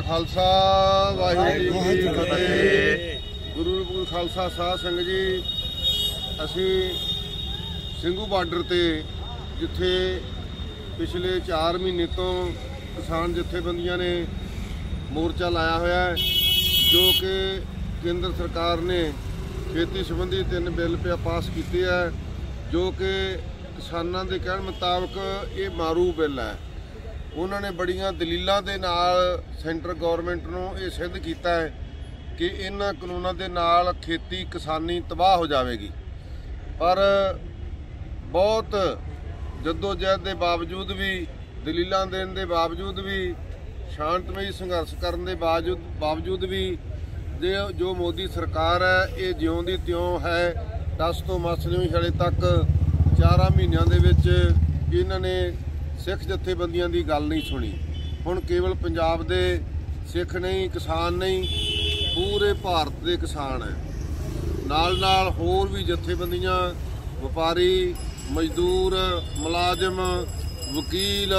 ਕਾ ਖਾਲਸਾ, ਵਾਹਿਗੁਰੂ ਜੀ ਕੀ ਫਤਿਹ। ਗੁਰੂ ਰੂਪ ਖਾਲਸਾ ਸਾਧ ਸੰਗਤ ਜੀ, ਅਸੀਂ ਸਿੰਘੂ ਬਾਰਡਰ ਤੇ, ਜਿੱਥੇ ਪਿਛਲੇ 4 ਮਹੀਨੇ ਤੋਂ ਕਿਸਾਨ ਜਥੇਬੰਦੀਆਂ ਨੇ ਮੋਰਚਾ ਲਾਇਆ ਹੋਇਆ ਹੈ, ਜੋ ਕਿ ਕੇਂਦਰ ਸਰਕਾਰ ਨੇ ਖੇਤੀ ਸੰਬੰਧੀ ਤਿੰਨ ਬਿੱਲ ਪਿਆ ਪਾਸ ਕੀਤੇ ਹੈ, ਜੋ ਕਿ ਕਿਸਾਨਾਂ ਦੇ ਕਹਿਣ ਮੁਤਾਬਕ ਇਹ ਮਾਰੂ ਬਿੱਲ ਹੈ। ਉਹਨਾਂ ਨੇ ਬੜੀਆਂ ਦਲੀਲਾਂ ਦੇ ਨਾਲ ਸੈਂਟਰ ਗਵਰਨਮੈਂਟ ਨੂੰ ਇਹ ਸਿੱਧ ਕੀਤਾ ਹੈ ਕਿ ਇਹਨਾਂ ਕਾਨੂੰਨਾਂ ਦੇ ਨਾਲ ਖੇਤੀ ਕਿਸਾਨੀ ਤਬਾਹ ਹੋ ਜਾਵੇਗੀ। ਪਰ ਬਹੁਤ ਜਦੋਜਹਿਦ ਦੇ ਬਾਵਜੂਦ ਵੀ, ਦਲੀਲਾਂ ਦੇਣ ਦੇ ਬਾਵਜੂਦ ਵੀ, ਸ਼ਾਂਤਮਈ ਸੰਘਰਸ਼ ਕਰਨ ਦੇ ਬਾਵਜੂਦ ਬਾਵਜੂਦ ਵੀ ਜੇ ਜੋ ਮੋਦੀ ਸਰਕਾਰ ਹੈ, ਇਹ ਜਿਉਂ ਦੀ ਤਿਉਂ ਹੈ 10 ਤੋਂ ਮਸਲਿਓਂ ਹਲੇ ਤੱਕ 4 ਮਹੀਨਿਆਂ ਦੇ ਵਿੱਚ ਇਹਨਾਂ ਨੇ ਸਿੱਖ ਜਥੇਬੰਦੀਆਂ ਦੀ ਗੱਲ ਨਹੀਂ ਸੁਣੀ। ਹੁਣ ਕੇਵਲ ਪੰਜਾਬ ਦੇ ਸਿੱਖ ਨਹੀਂ, ਕਿਸਾਨ ਨਹੀਂ, ਪੂਰੇ ਭਾਰਤ ਦੇ ਕਿਸਾਨ ਹੈ। ਨਾਲ ਨਾਲ ਹੋਰ ਵੀ ਜਥੇਬੰਦੀਆਂ, ਵਪਾਰੀ, ਮਜ਼ਦੂਰ, ਮੁਲਾਜ਼ਮ, ਵਕੀਲ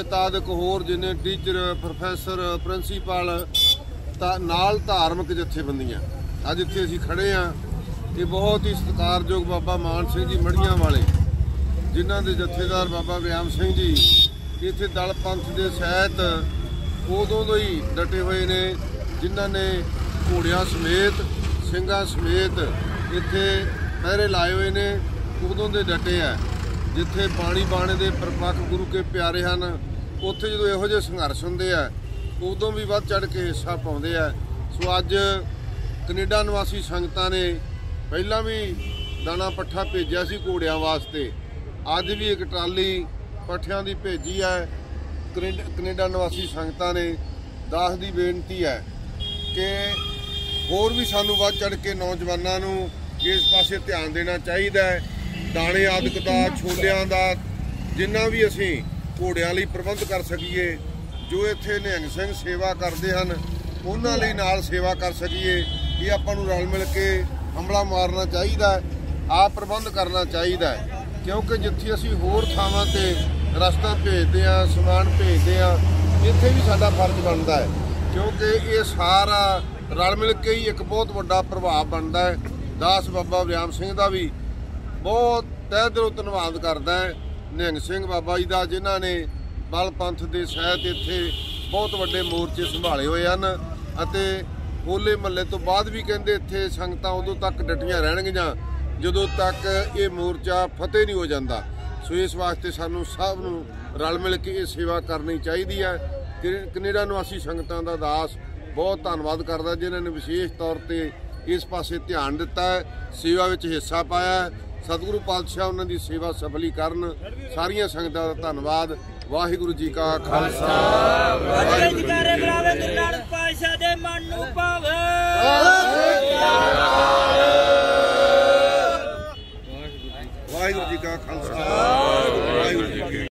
ਇਤਾਦਕ ਹੋਰ ਜਿੰਨੇ ਟੀਚਰ, ਪ੍ਰੋਫੈਸਰ, ਪ੍ਰਿੰਸੀਪਲ, ਤਾਂ ਨਾਲ ਧਾਰਮਿਕ ਜਥੇਬੰਦੀਆਂ। ਅੱਜ ਇੱਥੇ ਅਸੀਂ ਖੜੇ ਆ ਇਹ ਬਹੁਤ ਹੀ ਸਤਿਕਾਰਯੋਗ ਬਾਬਾ ਮਾਨ ਸਿੰਘ ਜੀ ਮੜੀਆਂ ਵਾਲੇ। ਜਿਨ੍ਹਾਂ ਦੇ ਜਥੇਦਾਰ ਬਾਬਾ ਵਿਆਮ ਸਿੰਘ ਜੀ ਇੱਥੇ ਦਲ ਪੰਥ ਦੇ ਸਹਿਤ ਉਦੋਂ ਤੋਂ ਹੀ ਡਟੇ ਹੋਏ ਨੇ, ਜਿਨ੍ਹਾਂ ਨੇ ਘੋੜਿਆਂ ਸਮੇਤ, ਸਿੰਘਾਂ ਸਮੇਤ ਇੱਥੇ ਪਹਿਰੇ ਲਾਏ ਹੋਏ ਨੇ, ਉਦੋਂ ਦੇ ਡਟੇ ਆ। ਜਿੱਥੇ ਬਾਣੀ ਬਾਣੇ ਦੇ ਪ੍ਰਪੱਖ ਗੁਰੂ ਕੇ ਪਿਆਰੇ ਹਨ, ਉੱਥੇ ਜਦੋਂ ਇਹੋ ਜਿਹੇ ਸੰਘਰਸ਼ ਹੁੰਦੇ ਆ, ਉਦੋਂ ਵੀ ਵੱਧ ਚੜ ਕੇ ਹਿੱਸਾ ਪਾਉਂਦੇ ਆ। ਸੋ ਅੱਜ ਕੈਨੇਡਾ ਨਿਵਾਸੀ ਸੰਗਤਾਂ ਨੇ ਪਹਿਲਾਂ ਵੀ ਦਾਣਾ ਪੱਠਾ ਭੇਜਿਆ ਸੀ ਘੋੜਿਆਂ ਵਾਸਤੇ। ਅੱਜ ਵੀ ਇੱਕ ਟਰਾਲੀ ਪੱਠਿਆਂ ਦੀ ਭੇਜੀ ਹੈ। ਕੈਨੇਡਾ ਨਿਵਾਸੀ ਸੰਗਤਾਂ ਨੇ ਦਾਸ ਦੀ ਬੇਨਤੀ ਹੈ ਕਿ ਹੋਰ ਵੀ ਸਾਨੂੰ ਵੱਧ ਚੜ ਕੇ ਨੌਜਵਾਨਾਂ ਨੂੰ ਇਸ ਪਾਸੇ ਧਿਆਨ ਦੇਣਾ ਚਾਹੀਦਾ ਹੈ। ਦਾਣੇ ਆਦਿਕ ਦਾ ਛੋਲਿਆਂ ਦਾ ਜਿੰਨਾ ਵੀ ਅਸੀਂ ਘੋੜਿਆਂ ਲਈ ਪ੍ਰਬੰਧ ਕਰ ਸਕੀਏ ਜੋ ਇੱਥੇ ਨਿਹੰਗ ਸਿੰਘ ਸੇਵਾ ਕਰਦੇ ਹਨ ਉਹਨਾਂ ਲਈ ਨਾਲ ਸੇਵਾ ਕਰ ਸਕੀਏ ਇਹ ਆਪਾਂ ਨੂੰ ਰਲ ਮਿਲ ਕੇ ਹਮਲਾ ਮਾਰਨਾ ਚਾਹੀਦਾ ਆਪ ਪ੍ਰਬੰਧ ਕਰਨਾ ਚਾਹੀਦਾ ਹੈ। ਕਿਉਂਕਿ ਜਿੱਥੇ ਅਸੀਂ ਹੋਰ ਥਾਵਾਂ ਤੇ ਰਸਤਾ ਭੇਜਦੇ ਆ ਸਮਾਨ ਭੇਜਦੇ ਆ ਇੱਥੇ ਵੀ ਸਾਡਾ ਫਰਜ਼ ਬਣਦਾ ਹੈ। ਕਿਉਂਕਿ ਇਹ ਸਾਰਾ ਰਲ ਮਿਲ ਕੇ ਹੀ ਇੱਕ ਬਹੁਤ ਵੱਡਾ ਪ੍ਰਭਾਵ ਬਣਦਾ ਹੈ। ਦਾਸ ਬਾਬਾ ਵਿਆਮ ਸਿੰਘ ਦਾ ਵੀ ਬਹੁਤ ਤਹਿ ਦਿਲੋਂ ਧੰਨਵਾਦ ਕਰਦਾ ਹੈ। ਨਿਹੰਗ ਸਿੰਘ ਬਾਬਾ ਜੀ ਦਾ, ਜਿਨ੍ਹਾਂ ਨੇ ਬਲ ਪੰਥ ਦੇ ਸਹਿਤ ਇੱਥੇ ਬਹੁਤ ਵੱਡੇ ਮੋਰਚੇ ਸੰਭਾਲੇ ਹੋਏ ਹਨ ਅਤੇ ਹੋਲੇ ਮਹੱਲੇ ਤੋਂ ਬਾਅਦ ਵੀ ਕਹਿੰਦੇ ਇੱਥੇ ਸੰਗਤਾਂ ਉਦੋਂ ਤੱਕ ਡਟੀਆਂ ਰਹਿਣਗੀਆਂ। ਜਦੋਂ ਤੱਕ ਇਹ ਮੋਰਚਾ ਫਤਿਹ ਨਹੀਂ ਹੋ ਜਾਂਦਾ ਸੋ ਇਸ ਵਾਸਤੇ ਸਾਨੂੰ ਸਭ ਨੂੰ ਰਲ ਮਿਲ ਕੇ ਇਹ ਸੇਵਾ ਕਰਨੀ ਚਾਹੀਦੀ ਹੈ ਕੈ- ਕੈਨੇਡਾ ਨਿਵਾਸੀ ਸੰਗਤਾਂ ਦਾ ਦਾਸ ਬਹੁਤ ਧੰਨਵਾਦ ਕਰਦਾ ਜਿਨ੍ਹਾਂ ਨੇ ਵਿਸ਼ੇਸ਼ ਤੌਰ ਤੇ ਇਸ ਪਾਸੇ ਧਿਆਨ ਦਿੱਤਾ ਹੈ ਸੇਵਾ ਵਿੱਚ ਹਿੱਸਾ ਪਾਇਆ ਸਤਿਗੁਰੂ ਪਾਤਸ਼ਾਹ ਉਹਨਾਂ ਦੀ ਸੇਵਾ ਸਫਲੀ ਕਰਨ ਸਾਰੀਆਂ ਸੰਗਤਾਂ ਦਾ ਧੰਨਵਾਦ ਵਾਹਿਗੁਰੂ ਜੀ ਕਾ ਖਾਲਸਾ ਵਾਹਿਗੁਰੂ ਜੀ ਕਾ ਖਾਲਸਾ